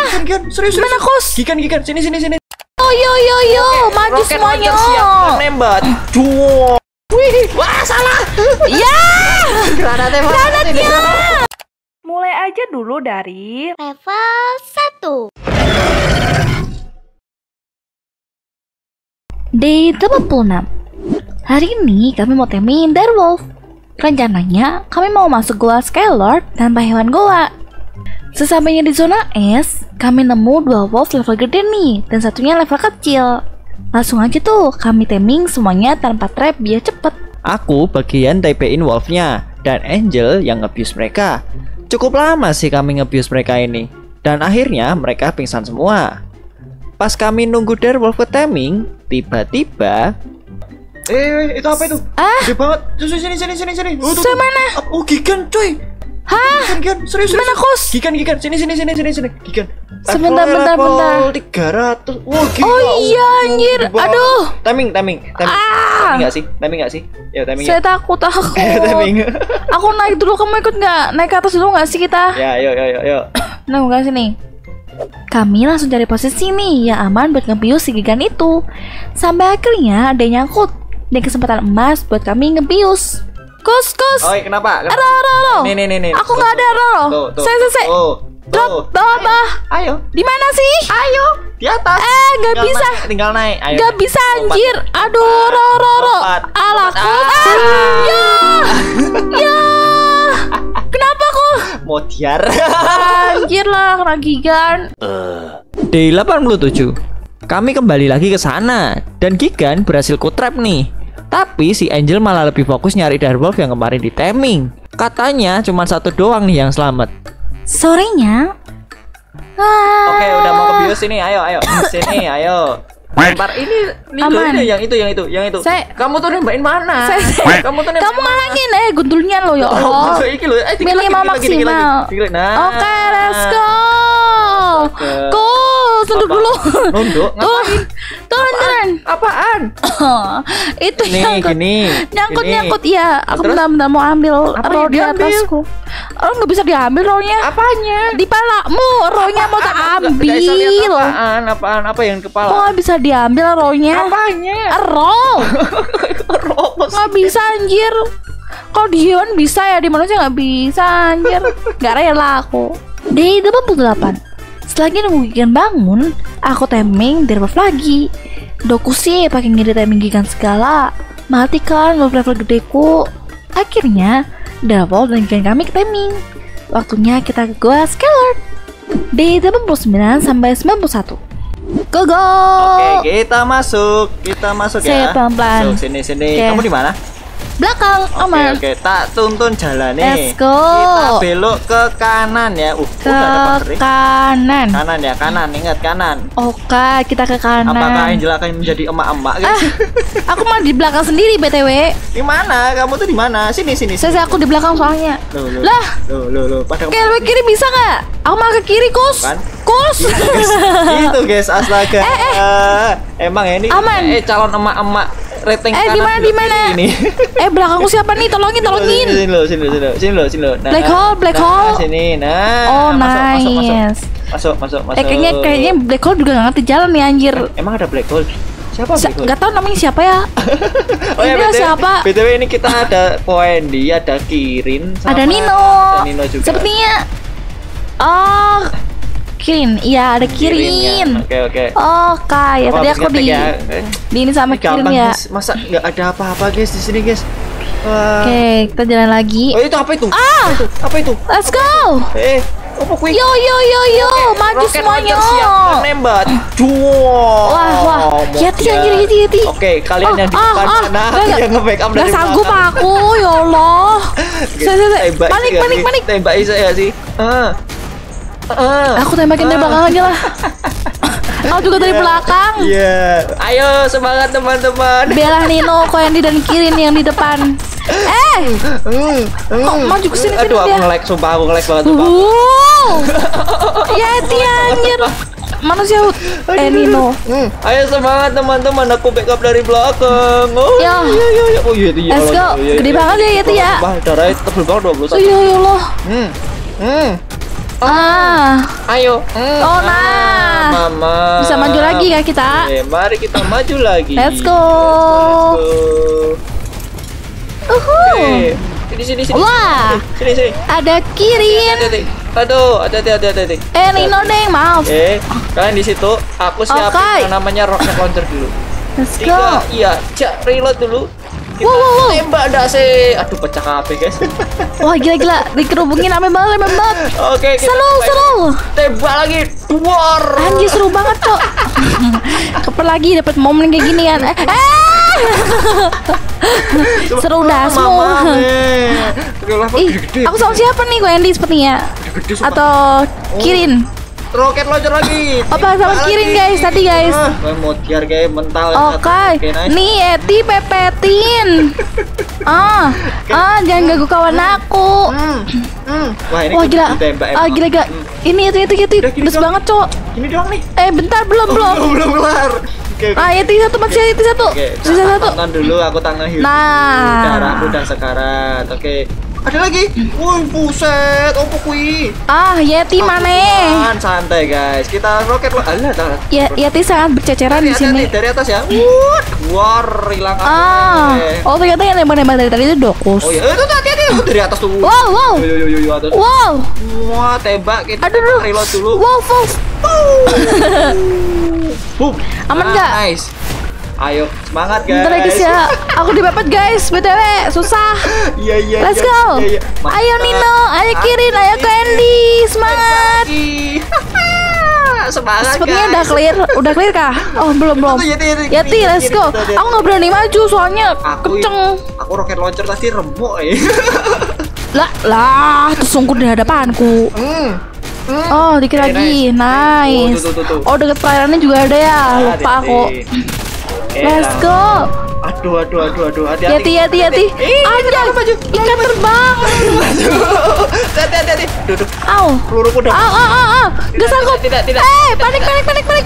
Gigan, Gigan, serius, serius. Mana kos? Gigan, Gigan, sini, sini, sini. Yo yo yo yo, maju Rocket semuanya. launcher siap menembak. Duo. Wih, wah salah. Ya, Granatnya granatnya. Mulai aja dulu dari Level 1 Day 86 Hari ini kami mau temin Direwolf Rencananya kami mau masuk goa Skylord tanpa hewan goa Sesampainya di zona S, kami nemu dua wolf level gede nih dan satunya level kecil Langsung aja tuh kami teming semuanya tanpa trap biar cepet Aku bagian TP-in wolfnya dan Angel yang nge mereka. Cukup lama sih kami nge mereka ini. Dan akhirnya mereka pingsan semua. Pas kami nunggu Direwolf ke timing, tiba-tiba Eh, itu apa itu? Ah? Gede banget. Tuh, sini, sini, sini, sini. Oh, tuh, tuh. mana? Oh, gigan, cuy. Hah? Gigan, gigan, serius, serius. Mana kos? Gigan, gigan, sini, sini, sini, sini, sini. Gigan. Sebentar, bentar, bentar. bentar. 300. Wah, gila. Oh iya anjir, aduh Timing, timing, timing. Ah. Timing nggak sih? Timing nggak sih? Ya, timing. Saya takut takut timing. Aku naik dulu, kamu ikut nggak? Naik ke atas dulu nggak sih kita? ya, yuk, yuk, yuk, yuk. Nah, bukan sini. Kami langsung cari posisi nih yang aman buat ngebius si gigan itu. Sampai akhirnya ada yang nyangkut. Dan kesempatan emas buat kami ngebius. Kus, kus. Iya, kenapa? Aro, aro, aro. Nih, nih, nih, nih. Aku nggak ada, tuh. Saya, saya, saya. Drop, bawah, bawah. Ayo, Di mana sih? ayo. Di atas. Eh, nggak bisa. naik, tinggal naik. Ayo. Gak bisa anjir. Aduh, ro, ro, ro. Alah. Ah. Ah, ya. Ya. Kenapa kok? Mau diar. Anjir lah, kena gigan. Day 87 Kami kembali lagi ke sana Dan Gigan berhasil kutrap nih Tapi si Angel malah lebih fokus nyari Direwolf yang kemarin di timing Katanya cuma satu doang nih yang selamat Sorenya. Ah. Oke udah mau ke bios ini ayo ayo Sini ayo Lempar ini, ini Aman. ini yang itu yang itu yang itu Saya- Kamu tuh nembakin mana? Saya- saya- Kamu tuh nembakin Kamu ngalangin eh gundulnya lo ya Allah. Oh, iki loh. Eh, Minimal maksimal. Nah. Oke, let's go. Oke. Go, tunduk Apa? dulu. Nunduk? Tuh, turun turun. Apaan? Itu Nih, nyangkut. gini, Nyangkut gini. nyangkut ya. Aku Terus? benar-benar mau ambil Apa roll di atasku. Oh nggak bisa diambil rollnya. Apanya? Di palamu, rollnya mau tak ambil. apaan? Apaan? Apa yang di Kok kepala? nggak bisa diambil rollnya? Apanya? Roll. Robos. Nggak bisa anjir. Kalau di hewan bisa ya, di manusia nggak bisa anjir. Nggak rela aku. Day 88. Selagi nunggu Gigan bangun, aku timing Direwolf lagi. Doku sih pakai ngiri timing Gigan segala. Mati kan wolf level gedeku. Akhirnya, Direwolf dan Gigan kami ke timing. Waktunya kita ke Goa Skylord. Day 89 sampai 91. Go go! Oke, kita masuk. Kita masuk Saya ya. pelan-pelan. Masuk sini sini. Oke. Kamu di mana? Belakang, Oke, aman. oke. Tak tuntun jalan nih. Let's go. Kita belok ke kanan ya. Uh, Ke udah ada kanan. Kanan ya, kanan. Ingat kanan. Oke, kita ke kanan. Apakah Angel akan menjadi emak-emak Ah, aku mah di belakang sendiri BTW. di mana? Kamu tuh di mana? Sini sini. sini. Saya, aku di belakang soalnya. Loh, loh, Lah, Loh, loh, loh. Pada ke kiri bisa nggak? Aku mau ke kiri, Kus. Kan? Kus. Gitu guys, gitu guys, astaga. Emang ya ini Eh, Aman. eh calon emak-emak rating Eh, kanan di mana, belok di mana? kiri ini. eh, belakangku siapa nih? Tolongin, tolongin. Sini lo, sini lo, sini lo, sini lo, sini lo. Nah, Black hole, black nah, hole. Sini, nah. Oh, masuk, masuk, masuk. nice. Masuk, masuk, masuk. Eh, kayaknya kayaknya Black Hole juga nggak ngerti jalan nih anjir. Emang ada black hole? Siapa hole? Nggak tahu namanya siapa ya. Oh ya, BTW, siapa? BTW ini kita ada Poendi, ada Kirin, sama Ada Nino. Ada Nino juga. Sepertinya. Oh, Kirin. Iya, ada Kirin. ya. Oke, oke. Oh, kak, ya tadi aku di ya? Di ini sama ini Kirin gampang, ya. guys. Masa nggak ada apa-apa guys di sini guys? Wah. Oke, kita jalan lagi. Oh itu apa itu? Ah! Apa itu? Apa itu? Let's go. Eh, apa kuih? Yo yo yo yo, maju Roket semuanya. siap menembak. Duo. Wah wah, hati anjir hati hati. Oke, kalian yang di Ah, depan ah, sana nggak. yang nge-backup dari sanggup belakang. aku, ya Allah. Saya, saya, saya. tembak Panik, panik, panik. Tembak bisa ya sih? Ah. Ah. Aku tembakin dari belakang aja lah. Aku juga dari belakang. Iya. Ayo semangat teman-teman. Bella Nino, kok yang di dan Kirin yang di depan. Eh, Hmm, Kok hmm. maju ke sini Aduh, aku nge-lag sumpah, aku nge-lag banget sumpah. wow. Ya hati anjir. Manusia eh Nino. Hmm, ayo semangat teman-teman, aku backup dari belakang. Oh Ya. iya iya iya. Oh iya itu iya. Let's go. iya, iya, Gede iya. banget ya, Yeti, ya. Sumpah, darahnya tebel banget 21. Oh, ya Allah. Hmm. Hmm. Ah, Ayo. Hmm. Oh, nah. Mama. bisa maju lagi kah kita? Oke, mari kita maju lagi. Let's go. Let's go. Uhuh. Oke. Sini sini sini. Wah. Sini sini. Ada Kirin. Aduh, hati-hati hati-hati. hati. Eh, Lino deng, maaf. Oke, kalian di situ. Aku siapin yang namanya rocket launcher dulu. Let's Tiga, go. iya, cak reload dulu. Kita Wow, wow, wow. tembak dah sih. Aduh, pecah HP guys. Wah, gila-gila. Dikerubungin ame banget, ame banget. Oke, kita Seru, tembak. seru. Tembak lagi. War. Anjir seru banget, Cok. Kapan lagi dapat momen kayak gini kan? Eh, eh. seru dah semua. Ih, aku sama siapa nih, gue Andy sepertinya? Atau Kirin? Roket launcher lagi. Apa sama lagi. guys tadi guys? Ah, mau tiar kayak mental. Oke, nice. nih Eti pepetin. Ah, ah jangan ganggu kawan aku. Hmm, hmm. Wah, ini Wah gila, ditembak ah gila gila. Hmm. Ini Eti Eti Eti, Udah, gini bagus dong. banget cok. Ini doang nih. Eh bentar belum belum. Belum, belum kelar. Ah Eti satu masih Eti satu, Oke, sisa nah, satu. tangan dulu, aku tangan hiu. Nah. Darahku udah sekarat. Oke. Ada lagi. Woi, buset. Opo kui? Ah Yeti mana? Santai guys. Kita roket lo. Alah. Ya Yeti sangat berceceran di sini. dari atas ya. Wut, war hilang Ah, HP. oh ternyata yang nembak-nembak dari tadi itu dokus. Oh iya, itu tuh hati-hati tuh dari atas tuh. Wow wow, Yo yo yo yo atas. wow, Wah, tembak kita aduh, reload dulu. wow, wow. Boom. Aman Ah, nggak? Nice. Ayo, semangat guys. Bentar ya guys ya, aku dipepet guys, btw susah. Iya iya. Let's iya, go. iya, iya. Ayo. Nino, ayo Kirin, ayo Candy, semangat. Semangat Sepertinya guys. udah clear, udah clear kah? Oh belum belum. Yeti, Yeti, let's go. Aku nggak berani maju soalnya Aku kenceng. Aku roket launcher tadi remuk ya. Lah lah, tersungkur di hadapanku. Hmm. Hmm. Oh, dikit lagi, Oh, nice. tuh, tuh, tuh, tuh. Oh, deket perairannya juga ada ya, Ah, lupa aku. Let's go. Aduh, aduh, aduh, aduh, hati-hati. yati. Ih, Anjay, ikan terbang. Hati, hati, hati. Duduk. Au. Peluruku udah. Au, au, au, au. Gak sanggup. Tidak, tidak. Eh, panik, panik, panik, panik.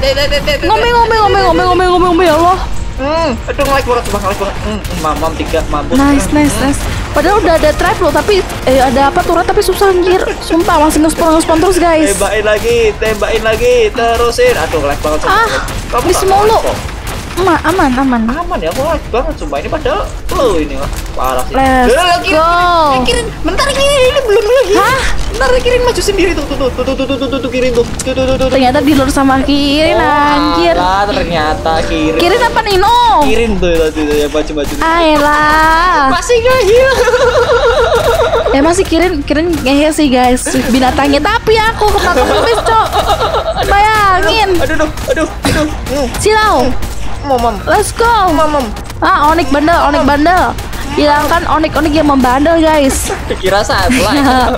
Ngombe, ngombe, ngombe, ngombe, ngombe, ngombe, ngombe, ya Allah. Hmm, aduh ngelag banget, sumpah ngelag banget. Hmm, mamam tiga, mampus. Nice, nice, nice. Padahal udah ada trap loh, tapi eh ada apa turret tapi susah anjir. Sumpah masih nge-spawn nge-spawn terus guys. Tembakin lagi, tembakin lagi, terusin. Aduh, ngelag banget. Ah, Kamu miss Aman, aman, aman. Aman ya, lag banget sumpah. Ini padahal lo ini parah sih. Let's Loh, lagi, go. Kirin, bentar kirin, ini belum lagi. Hah? Bentar kirin maju sendiri tuh, tuh, tuh, tuh, tuh, tuh, tuh, tuh, tuh, kirin tuh, tuh, tuh, tuh, tuh. Ternyata di luar sama Kirin Oh, anjir. alah, ternyata kirin. Kirin apa Nino? Kirin tuh tadi tuh yang maju-maju. Ayolah. Masih gak hilang. Emang sih Kirin Kirin ngehe sih guys binatangnya tapi aku kemakan habis cok. Bayangin. Aduh, aduh, aduh, aduh. Hmm, Silau. Mamam, Let's go. mamam. Ah, onik bandel, onik bandel. Hilangkan onik-onik yang membandel guys. Kira saat lah.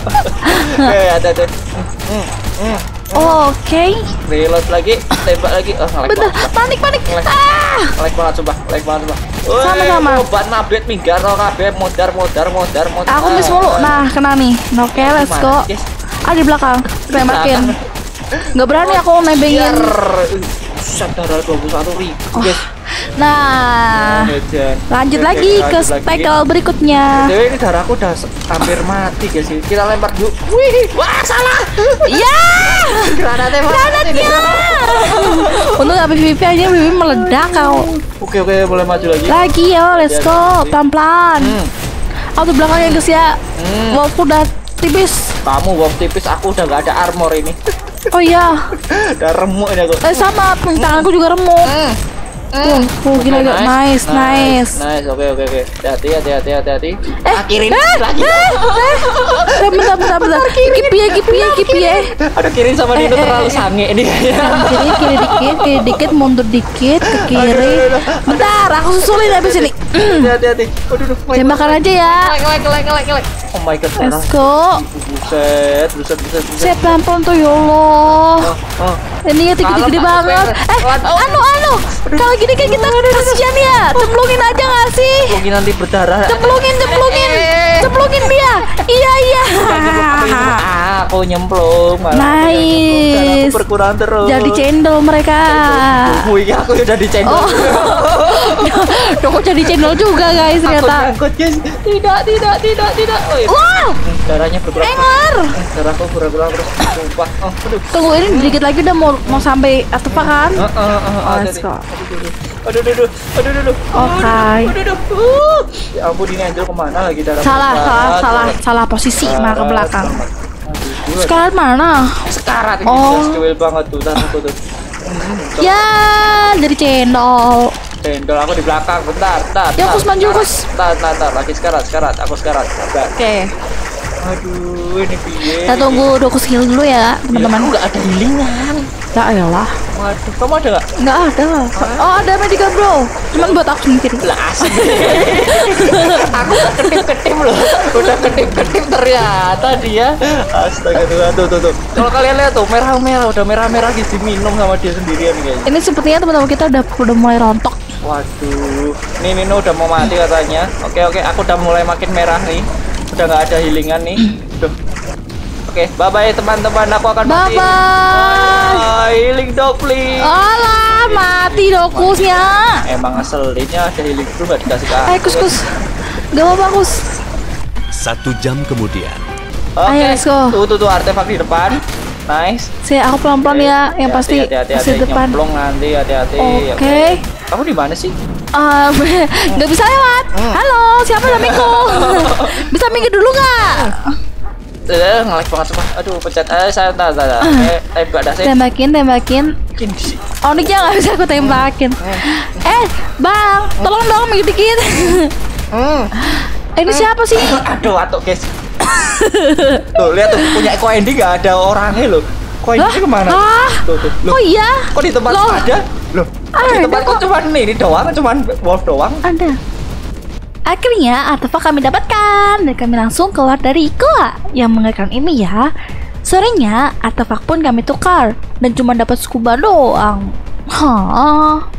Oke, ada. Hmm, hmm. Oke. Reload lagi, tembak lagi. Oh, ngelag Bentar, banget. panik panik. Ah. Ngelag banget coba, ngelag banget coba. Sama-sama. Obat nabet minggar lo kabeh modar modar modar modar. Aku miss mulu. Nah, kena nih. Oke, let's go. Ah di belakang. Tembakin. Nggak berani aku nebengin. Buset, darah 21 ribu guys. Nah, Edan. lanjut Oke, lagi ke lanjut lagi. spekel berikutnya. Dewi ini darahku udah hampir mati guys. Kita lempar dulu. Wih, wah salah. Ya, Granatnya granatnya. Untuk nggak PVP aja PVP meledak kau. Oke oke boleh maju lagi. Lagi yo, let's go, pelan pelan. Hmm. Aku di belakang ya guys ya. Hmm. Walaupun udah tipis. Kamu wolf tipis, aku udah nggak ada armor ini. Oh iya, udah remuk ini aku. eh sama tanganku juga remuk. Hmm. Tuh, oh, gila, gila. Nice, nice. Nice, oke oke oke. Hati hati hati hati hati. Eh, Akhirin eh, lagi. eh, eh, bentar, bentar, bentar. Kipi ya, kipi ya, kipi ya. Ada Kirin sama Dino Eh, eh, terlalu eh. sange ini kayaknya. Kiri, kiri dikit, kiri dikit, mundur dikit, ke kiri. Bentar, aku susulin habis ini. Hati hati hati. Aduh, aduh. Tembakan aja ya. Ngelek ngelek ngelek ngelek. Oh my god. Let's go. Buset, buset, buset, buset. Saya pelan-pelan tuh, ya Allah. Oh, oh. Ini ya gede-gede Kalem, banget. Eh. Oh. anu, anu. Kalau gini kan kita kasihan ya. Cemplungin aja gak sih? Mungkin nanti berdarah. Cemplungin, cemplungin. Cemplungin dia. Iya, iya. Aku nyemplung. malah. Nice. Aku berkurang terus. Jadi cendol mereka. Wih, aku udah dicendol. Oh. Duh, kok jadi cendol juga guys Aku ternyata. nyangkut, guys. Tidak, tidak, tidak, tidak. Oh. Wow, darahnya berkurang Engler. eh, darahku berkurang terus sumpah oh aduh Tunggu ini dikit lagi udah mau mau sampai artefak kan? Oh, let's go. Aduh, aduh, aduh, aduh, aduh, aduh, Oke. aduh, aduh, aduh, uh. Ya ampun ini Angel ke mana lagi darah Salah, berkarat, salah, salah, darah- salah posisi malah ke belakang. Aduh, Sekarang mana? sekarat ini Oh. duel banget tuh darah aku tuh. Ya, jadi cendol. Cendol aku di belakang, bentar, bentar. Ya, Kus, maju, bentar, Kus. Bentar, bentar, bentar, lagi sekarat, sekarat, aku sekarat. Sabar. Oke. Aduh, ini piye? Kita tunggu Dokus heal dulu ya, Iya, teman-teman. aku nggak ada healingan. Ya elah. Waduh, kamu ada nggak? Nggak ada. Oh, ada medical bro. Cuman buat aku sendiri. Lah aku udah ketip-ketip loh. Udah ketip-ketip ternyata dia. Astaga Tuhan, tuh tuh tuh. Kalau kalian lihat tuh merah-merah udah merah-merah gitu diminum sama dia sendirian kayaknya. Ini sepertinya teman-teman kita udah udah mulai rontok. Waduh, ini Nino udah mau mati katanya. Oke oke, aku udah mulai makin merah nih. Udah nggak ada healingan nih. Duh. Oke, bye bye teman-teman. Aku akan Bye mati. bye. Bye, healing dog please. Alah, mati Dokusnya. Emang ngeselinnya ada healing dulu nggak dikasih ke Eh, kus kus. Gak apa-apa kus. Satu jam kemudian. Oke, Ayo, let's go. tuh tuh tuh artefak di depan. Nice. Saya aku pelan-pelan ya, yang pasti pasti depan. nyemplung nanti hati-hati. Oke. Kamu di mana sih? Um, nggak bisa lewat. Hmm. Halo, siapa namanya bisa minggir dulu nggak? Eh, ngelek banget sumpah. Aduh, pencet. Eh, saya entar, entar. entar. Eh, tembak dah saya. Tembakin, tembakin. Sini. Onyxnya nggak bisa aku tembakin. Eh, bang, tolong dong minggir dikit. Hmm. Eh, ini siapa sih? Aduh, atuk guys. tuh, lihat tuh punya Eko Andy nggak ada orangnya loh. Ko Andy Hah? ke mana? Hah? Tuh, tuh. Loh, Oh iya, kok di tempat Loh. ada? Loh, Ada di tempatku kok. cuma ini doang, cuma wolf doang. ada. Akhirnya artefak kami dapatkan dan kami langsung keluar dari goa yang mengerikan ini ya. Sorenya artefak pun kami tukar dan cuma dapat scuba doang. Hah.